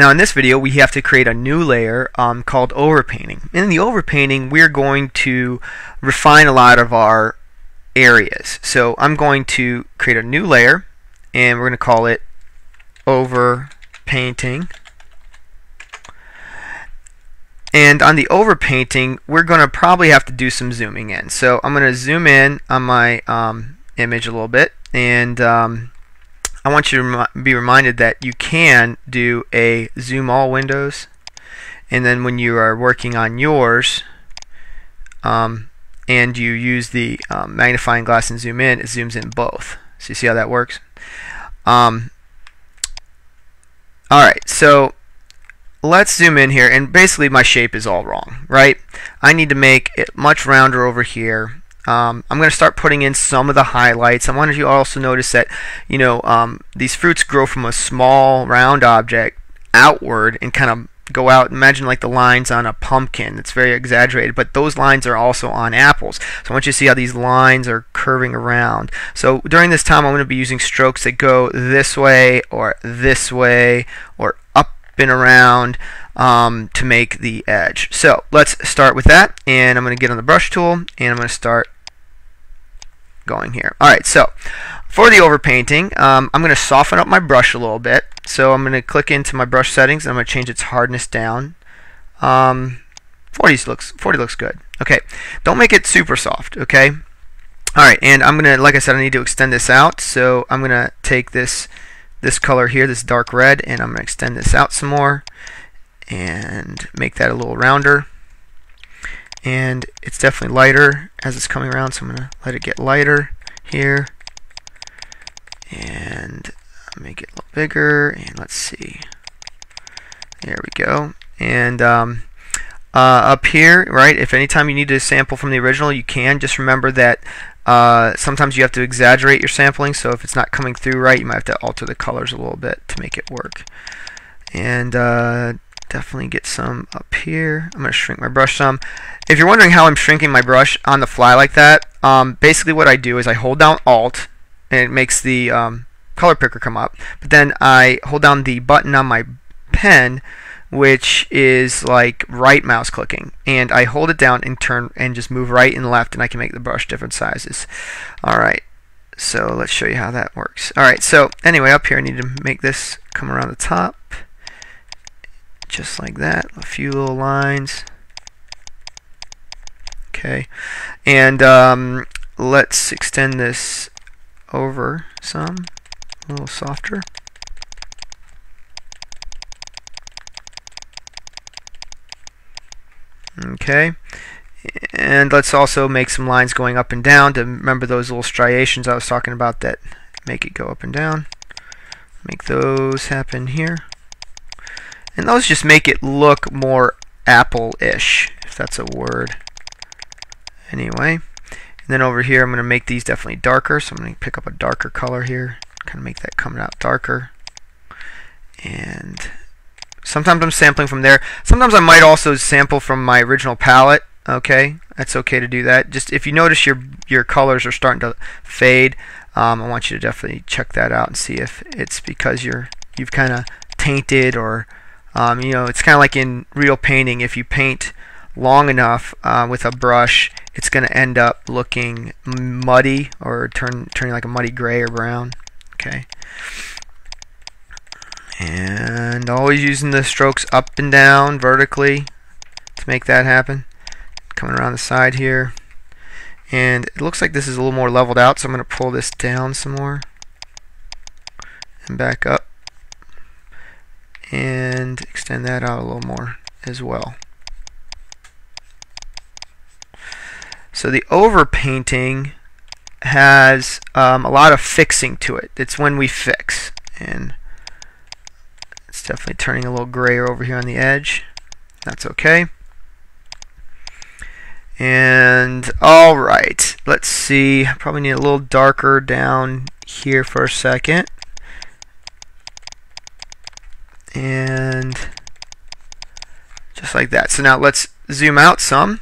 Now in this video we have to create a new layer um, called overpainting. In the overpainting we're going to refine a lot of our areas. So I'm going to create a new layer and we're going to call it overpainting. And on the overpainting we're going to probably have to do some zooming in. So I'm going to zoom in on my um, image a little bit and um, I want you to be reminded that you can do a zoom all windows and then when you are working on yours um, and you use the um, magnifying glass and zoom in it zooms in both. So you see how that works? Um, alright so let's zoom in here and basically my shape is all wrong right? I need to make it much rounder over here um, I'm going to start putting in some of the highlights. I wanted you also notice that, you know, um, these fruits grow from a small round object outward and kind of go out. Imagine like the lines on a pumpkin. It's very exaggerated, but those lines are also on apples. So I want you to see how these lines are curving around. So during this time, I'm going to be using strokes that go this way or this way or and around um, to make the edge. So let's start with that and I'm going to get on the brush tool and I'm going to start going here. Alright, so for the overpainting, um, I'm going to soften up my brush a little bit. So I'm going to click into my brush settings and I'm going to change its hardness down. Um, 40 looks 40 looks good. Okay, don't make it super soft. Okay. All right, and I'm gonna, like I said, I need to extend this out. So I'm gonna take this this color here, this dark red, and I'm gonna extend this out some more and make that a little rounder. And it's definitely lighter as it's coming around so I'm gonna let it get lighter here. And make it a little bigger and let's see. There we go. And um, uh, up here right if anytime you need to sample from the original you can. Just remember that uh, sometimes you have to exaggerate your sampling so if it's not coming through right you might have to alter the colors a little bit to make it work and uh, definitely get some up here. I'm going to shrink my brush some. If you're wondering how I'm shrinking my brush on the fly like that, um, basically what I do is I hold down Alt and it makes the um, color picker come up. But then I hold down the button on my pen which is like right mouse clicking. And I hold it down and turn and just move right and left and I can make the brush different sizes. Alright, so let's show you how that works. Alright, so anyway up here I need to make this come around the top. Just like that. A few little lines. Okay. And um, let's extend this over some. A little softer okay. And let's also make some lines going up and down to remember those little striations I was talking about that make it go up and down. Make those happen here. And those just make it look more Apple-ish, if that's a word. Anyway, and then over here I'm going to make these definitely darker, so I'm going to pick up a darker color here, kind of make that come out darker. And sometimes I'm sampling from there. Sometimes I might also sample from my original palette. Okay, that's okay to do that. Just if you notice your your colors are starting to fade, um, I want you to definitely check that out and see if it's because you're you've kind of tainted or um, you know, it's kind of like in real painting. If you paint long enough uh, with a brush, it's going to end up looking muddy or turn turning like a muddy gray or brown. Okay. And always using the strokes up and down vertically to make that happen. Coming around the side here. And it looks like this is a little more leveled out, so I'm going to pull this down some more and back up and extend that out a little more as well. So the overpainting has um, a lot of fixing to it. It's when we fix. And it's definitely turning a little grayer over here on the edge. That's okay. And alright, let's see. Probably need a little darker down here for a second and just like that. So now let's zoom out some.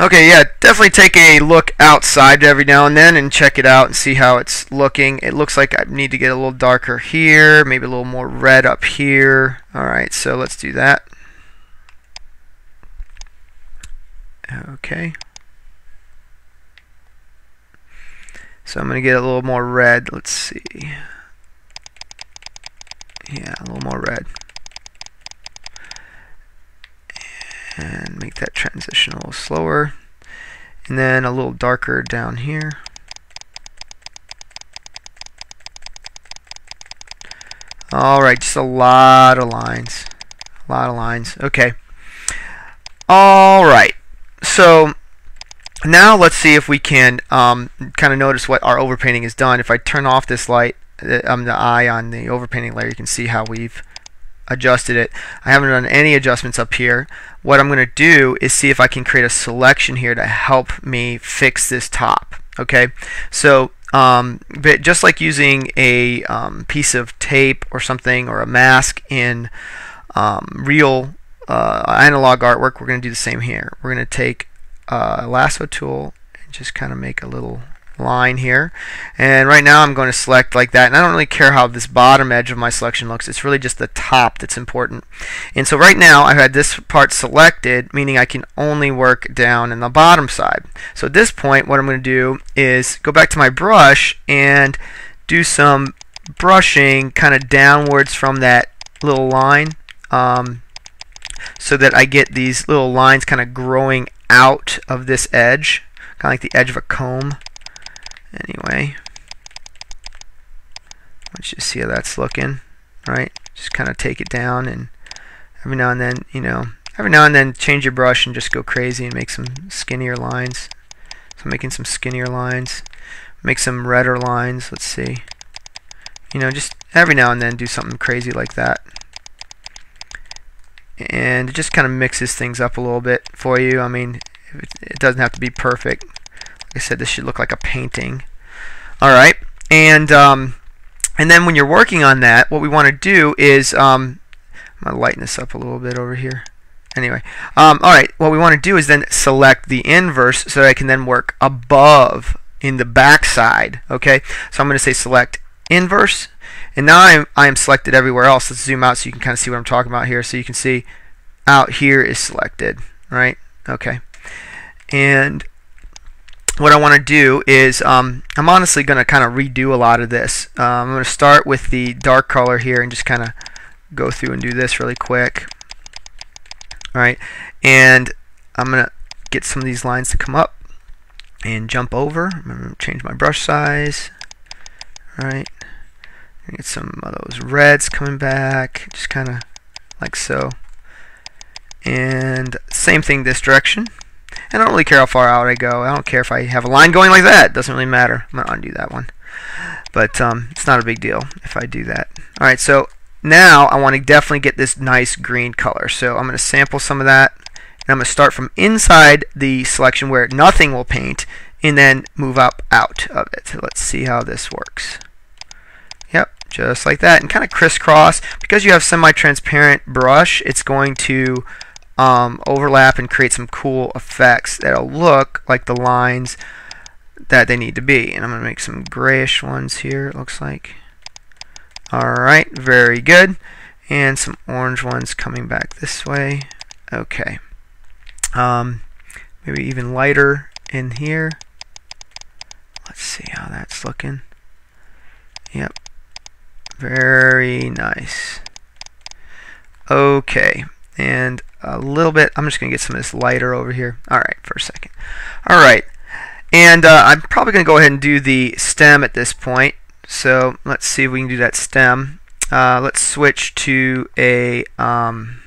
Okay, yeah, definitely take a look outside every now and then and check it out and see how it's looking. It looks like I need to get a little darker here, maybe a little more red up here. Alright, so let's do that. Okay. So I'm going to get a little more red. Let's see. Yeah, a little more red. And make that transition a little slower. And then a little darker down here. Alright, just a lot of lines. A lot of lines. Okay. Alright. So now let's see if we can um, kind of notice what our overpainting has done. If I turn off this light, uh, um, the eye on the overpainting layer, you can see how we've adjusted it. I haven't done any adjustments up here. What I'm going to do is see if I can create a selection here to help me fix this top. Okay, so um, but just like using a um, piece of tape or something or a mask in um, real uh, analog artwork, we're going to do the same here. We're going to take a lasso tool and just kind of make a little line here. And right now I'm going to select like that and I don't really care how this bottom edge of my selection looks it's really just the top that's important. And so right now I've had this part selected meaning I can only work down in the bottom side. So at this point what I'm going to do is go back to my brush and do some brushing kind of downwards from that little line um, so that I get these little lines kind of growing out of this edge, kind of like the edge of a comb. Anyway, let's just see how that's looking, right? Just kind of take it down and every now and then, you know, every now and then change your brush and just go crazy and make some skinnier lines. So I'm making some skinnier lines. Make some redder lines, let's see. You know, just every now and then do something crazy like that and it just kind of mixes things up a little bit for you. I mean, it doesn't have to be perfect. I said, this should look like a painting. All right, and um, and then when you're working on that, what we want to do is um, I'm gonna lighten this up a little bit over here. Anyway, um, all right, what we want to do is then select the inverse so that I can then work above in the back side. Okay, so I'm going to say select inverse and now I'm, I'm selected everywhere else. Let's zoom out so you can kind of see what I'm talking about here. So you can see out here is selected, right? Okay. And what I want to do is um, I'm honestly going to kind of redo a lot of this. Um, I'm going to start with the dark color here and just kind of go through and do this really quick. All right, and I'm going to get some of these lines to come up and jump over. I'm going to change my brush size. All right, Get some of those reds coming back, just kind of like so. And same thing this direction. I don't really care how far out I go. I don't care if I have a line going like that. It doesn't really matter. I'm going to undo that one. But um, it's not a big deal if I do that. Alright, so now I want to definitely get this nice green color. So I'm going to sample some of that. And I'm going to start from inside the selection where nothing will paint and then move up out of it. So let's see how this works Yep, just like that and kind of crisscross because you have semi-transparent brush it's going to um, overlap and create some cool effects that'll look like the lines that they need to be. And I'm gonna make some grayish ones here it looks like. Alright very good. And some orange ones coming back this way. Okay. Um, maybe even lighter in here. Let's see how that's looking. Yep. Very nice. Okay, and a little bit, I'm just going to get some of this lighter over here. Alright, for a second. Alright, and uh, I'm probably going to go ahead and do the stem at this point. So let's see if we can do that stem. Uh, let's switch to a, um,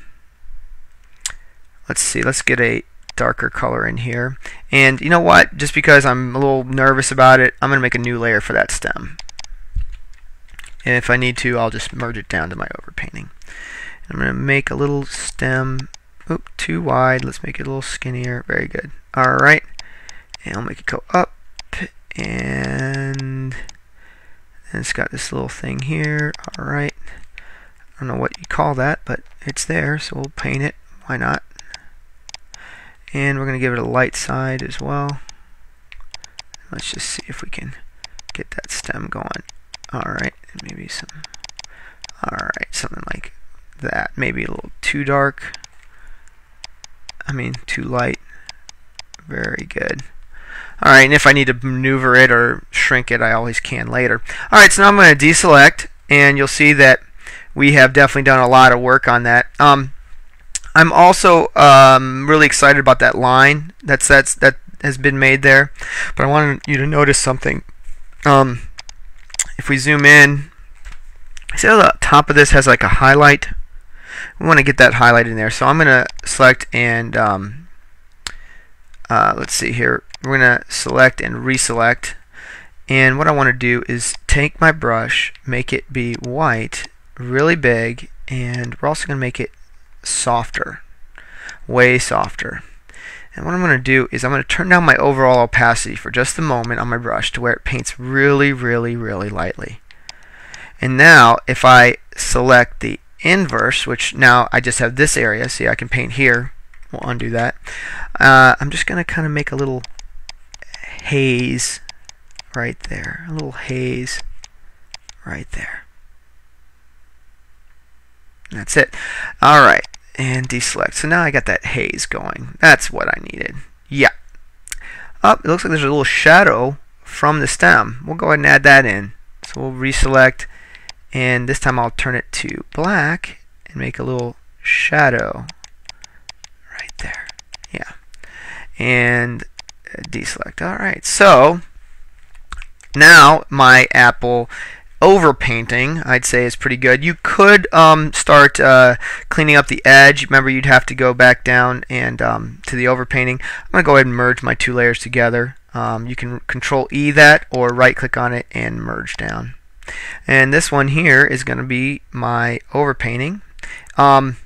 let's see, let's get a darker color in here. And you know what, just because I'm a little nervous about it, I'm going to make a new layer for that stem. And if I need to, I'll just merge it down to my overpainting. I'm going to make a little stem. Oop, too wide. Let's make it a little skinnier. Very good. Alright. And I'll make it go up. And, and it's got this little thing here. Alright. I don't know what you call that, but it's there, so we'll paint it. Why not? And we're going to give it a light side as well. Let's just see if we can get that stem going. Alright, maybe some, alright, something like that. Maybe a little too dark. I mean, too light. Very good. Alright, and if I need to maneuver it or shrink it, I always can later. Alright, so now I'm going to deselect, and you'll see that we have definitely done a lot of work on that. Um, I'm also um, really excited about that line that's that's that has been made there, but I want you to notice something. Um, if we zoom in, see how the top of this has like a highlight? We want to get that highlighted in there, so I'm going to select and um, uh, let's see here. We're going to select and reselect. And what I want to do is take my brush, make it be white, really big, and we're also going to make it softer, way softer. And what I'm going to do is I'm going to turn down my overall opacity for just a moment on my brush to where it paints really, really, really lightly. And now if I select the inverse, which now I just have this area, see I can paint here, we'll undo that. Uh, I'm just going to kind of make a little haze right there, a little haze right there. That's it. All right, and deselect. So now I got that haze going. That's what I needed. Yeah. Oh, it looks like there's a little shadow from the stem. We'll go ahead and add that in. So we'll reselect, and this time I'll turn it to black and make a little shadow right there. Yeah. And deselect. All right. So now my apple overpainting, I'd say, is pretty good. You could um, start uh, cleaning up the edge. Remember, you'd have to go back down and um, to the overpainting. I'm going to go ahead and merge my two layers together. Um, you can Control E that or right click on it and merge down. And this one here is going to be my overpainting. Um,